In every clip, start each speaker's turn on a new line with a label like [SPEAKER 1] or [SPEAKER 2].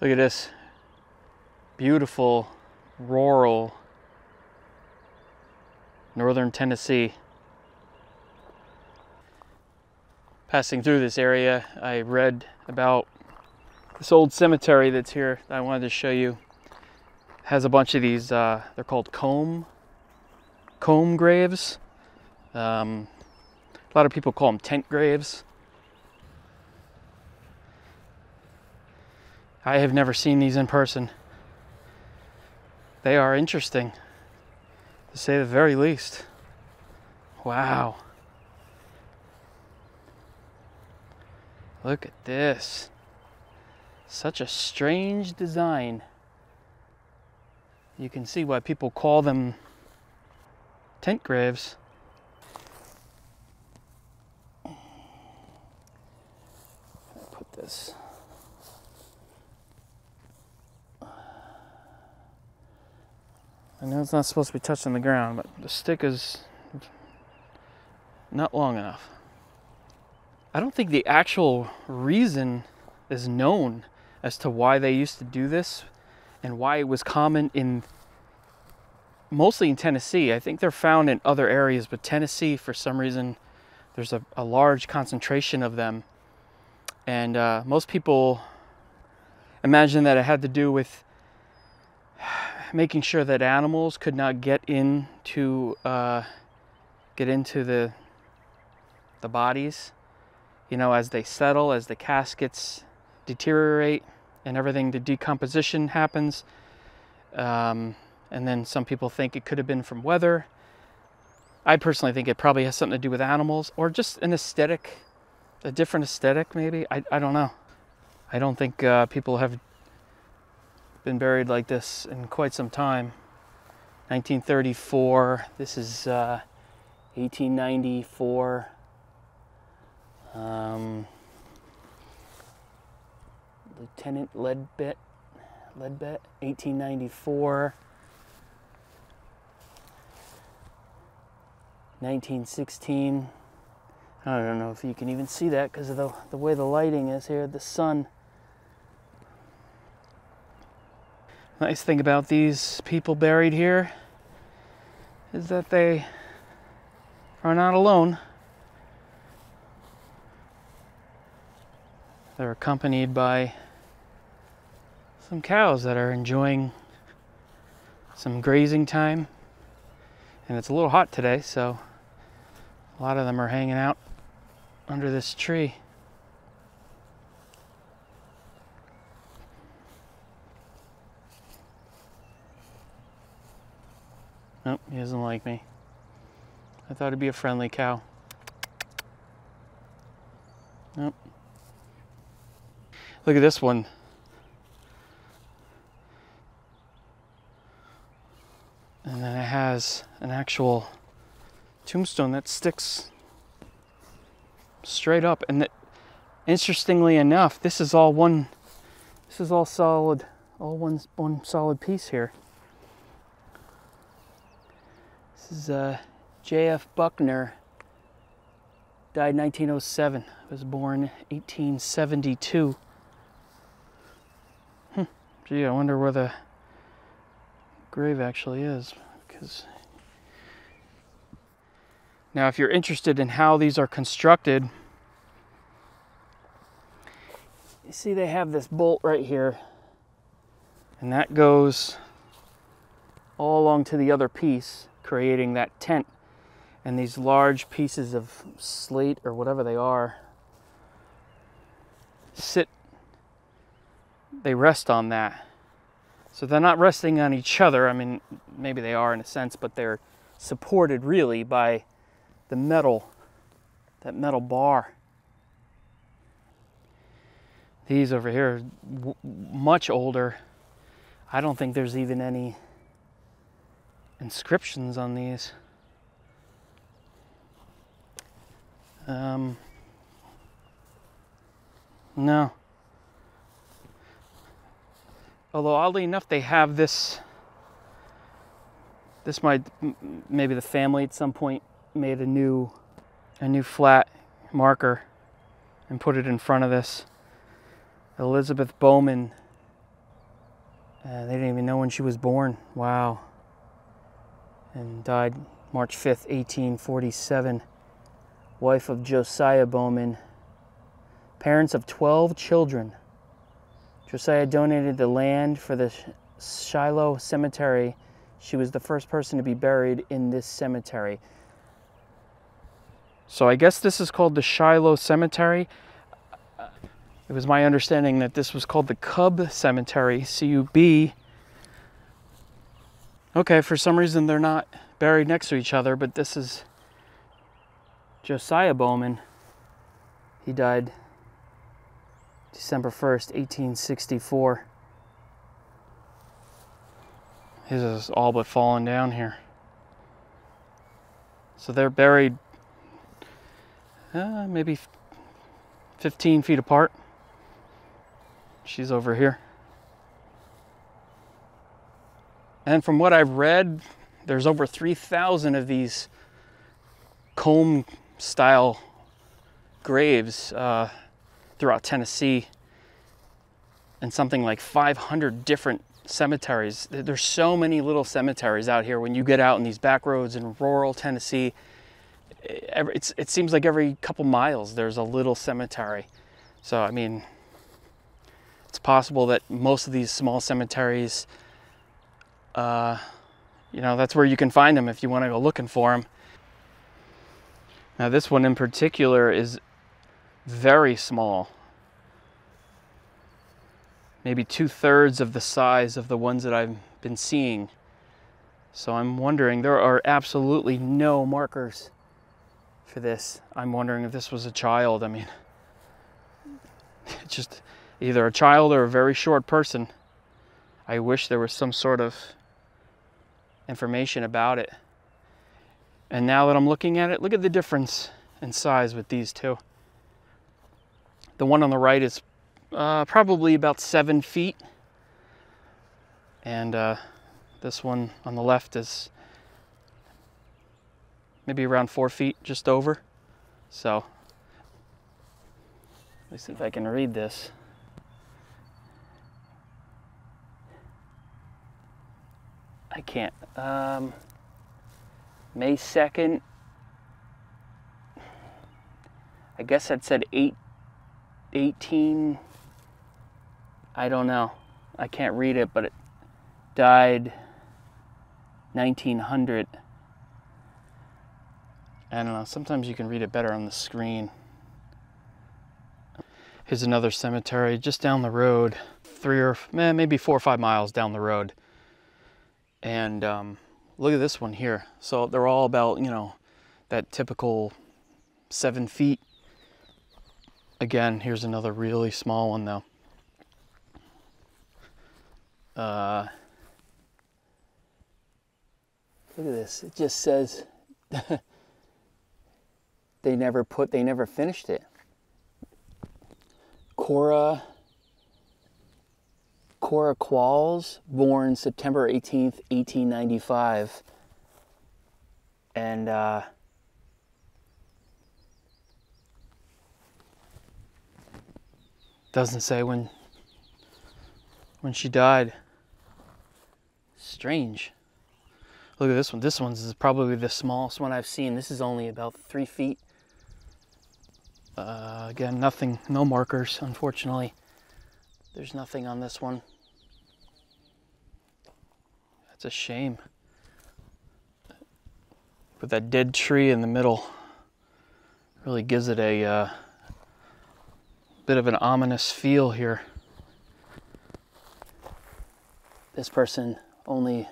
[SPEAKER 1] Look at this beautiful rural northern Tennessee. Passing through this area, I read about this old cemetery that's here that I wanted to show you. Has a bunch of these, uh, they're called comb, comb graves. Um, a lot of people call them tent graves. I have never seen these in person. They are interesting, to say the very least. Wow. Look at this. Such a strange design. You can see why people call them tent graves. Put this. I know it's not supposed to be touching the ground, but the stick is not long enough. I don't think the actual reason is known as to why they used to do this and why it was common in mostly in Tennessee. I think they're found in other areas, but Tennessee, for some reason, there's a, a large concentration of them. And uh, most people imagine that it had to do with making sure that animals could not get into uh, get into the the bodies you know as they settle as the caskets deteriorate and everything the decomposition happens. Um, and then some people think it could have been from weather. I personally think it probably has something to do with animals or just an aesthetic a different aesthetic maybe. I, I don't know. I don't think uh, people have been buried like this in quite some time. 1934. This is uh, 1894. Um, Lieutenant Ledbett, Ledbett, 1894. 1916. I don't know if you can even see that because of the, the way the lighting is here, the sun. Nice thing about these people buried here is that they are not alone. They're accompanied by some cows that are enjoying some grazing time. And it's a little hot today, so a lot of them are hanging out under this tree. Nope, he doesn't like me. I thought it'd be a friendly cow. Nope. Look at this one. And then it has an actual tombstone that sticks straight up. And that, interestingly enough, this is all one, this is all solid, all one, one solid piece here. This is uh, J.F. Buckner, died 1907, was born 1872. Hmm. Gee, I wonder where the grave actually is. Because now, if you're interested in how these are constructed, you see they have this bolt right here, and that goes all along to the other piece creating that tent. And these large pieces of slate or whatever they are sit, they rest on that. So they're not resting on each other. I mean, maybe they are in a sense, but they're supported really by the metal, that metal bar. These over here much older. I don't think there's even any inscriptions on these. Um, no. Although oddly enough, they have this. This might maybe the family at some point made a new, a new flat marker, and put it in front of this. Elizabeth Bowman Uh, they didn't even know when she was born. Wow. And died March 5th, 1847. Wife of Josiah Bowman. Parents of 12 children. Josiah donated the land for the Shiloh Cemetery. She was the first person to be buried in this cemetery. So I guess this is called the Shiloh Cemetery. It was my understanding that this was called the Cub Cemetery, C U B. Okay, for some reason they're not buried next to each other, but this is Josiah Bowman. He died December 1st, 1864. His is all but falling down here. So they're buried uh, maybe 15 feet apart. She's over here. And from what I've read, there's over 3,000 of these comb style graves uh, throughout Tennessee and something like 500 different cemeteries. There's so many little cemeteries out here when you get out in these back roads in rural Tennessee. It's, it seems like every couple miles there's a little cemetery. So, I mean, it's possible that most of these small cemeteries, uh, you know, that's where you can find them if you want to go looking for them. Now, this one in particular is very small. Maybe two thirds of the size of the ones that I've been seeing. So I'm wondering, there are absolutely no markers for this. I'm wondering if this was a child. I mean, just either a child or a very short person. I wish there was some sort of information about it. And now that I'm looking at it, look at the difference in size with these two. The one on the right is uh, probably about seven feet. And uh, this one on the left is maybe around four feet, just over. So, let me see if I can read this. Can't. Um, May 2nd, I guess that said 8, 18, I don't know. I can't read it, but it died 1900. I don't know. Sometimes you can read it better on the screen. Here's another cemetery just down the road, three or eh, maybe four or five miles down the road. And um, look at this one here. So they're all about, you know, that typical seven feet. Again, here's another really small one though. Uh, look at this. It just says they never put, they never finished it. Cora Cora Qualls, born September 18th, 1895. And uh, doesn't say when when she died. Strange. Look at this one. This one's probably the smallest one I've seen. This is only about three feet. Uh, again, nothing, no markers, unfortunately. There's nothing on this one. That's a shame. But that dead tree in the middle really gives it a uh, bit of an ominous feel here. This person only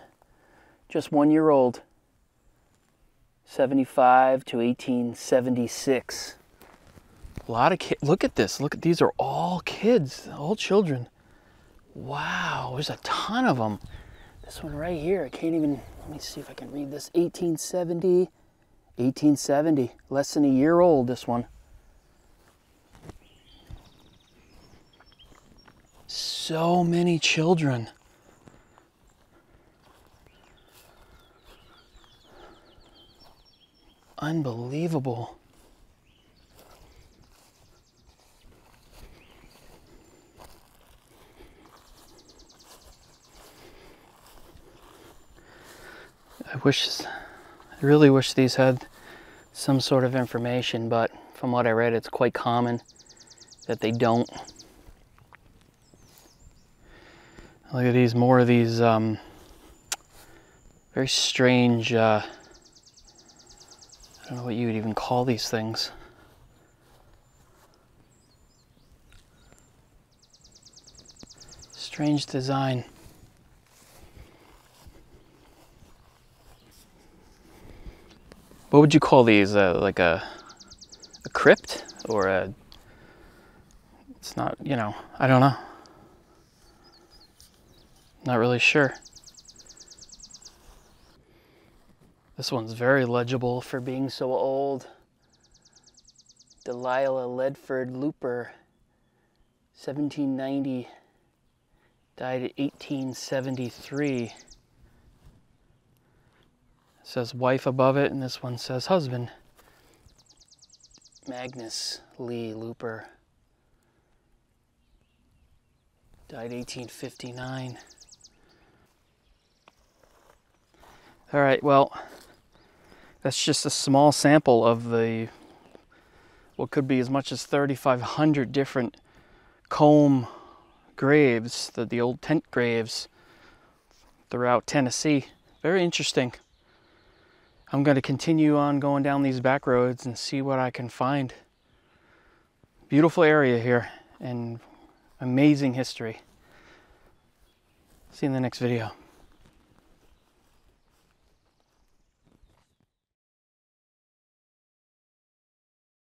[SPEAKER 1] just one year old, 75 to 1876. A lot of kids. Look at this. Look at these are all kids, all children. Wow, there's a ton of them. This one right here, I can't even, let me see if I can read this. 1870, 1870, less than a year old, this one. So many children. Unbelievable. Wish, I really wish these had some sort of information, but from what I read, it's quite common that they don't. Look at these, more of these um, very strange, uh, I don't know what you would even call these things. Strange design. What would you call these? Uh, like a, a crypt or a. It's not, you know, I don't know. Not really sure. This one's very legible for being so old. Delilah Ledford Looper, 1790, died at 1873. Says wife above it, and this one says husband. Magnus Lee Looper, died 1859. All right, well, that's just a small sample of the what could be as much as 3,500 different comb graves, the, the old tent graves throughout Tennessee. Very interesting. I'm going to continue on going down these back roads and see what I can find. Beautiful area here and amazing history. See you in the next video.